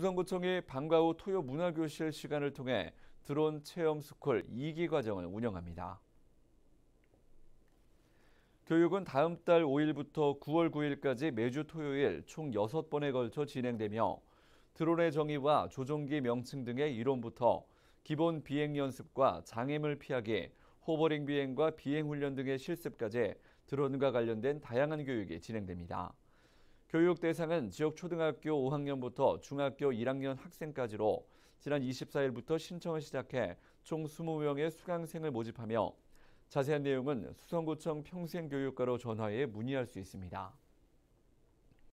수성구청이 방과 후 토요 문화교실 시간을 통해 드론 체험 스쿨 2기 과정을 운영합니다. 교육은 다음 달 5일부터 9월 9일까지 매주 토요일 총 6번에 걸쳐 진행되며 드론의 정의와 조종기 명칭 등의 이론부터 기본 비행 연습과 장애물 피하기, 호버링 비행과 비행 훈련 등의 실습까지 드론과 관련된 다양한 교육이 진행됩니다. 교육 대상은 지역 초등학교 5학년부터 중학교 1학년 학생까지로 지난 24일부터 신청을 시작해 총 20명의 수강생을 모집하며 자세한 내용은 수성구청 평생교육과로 전화해 문의할 수 있습니다.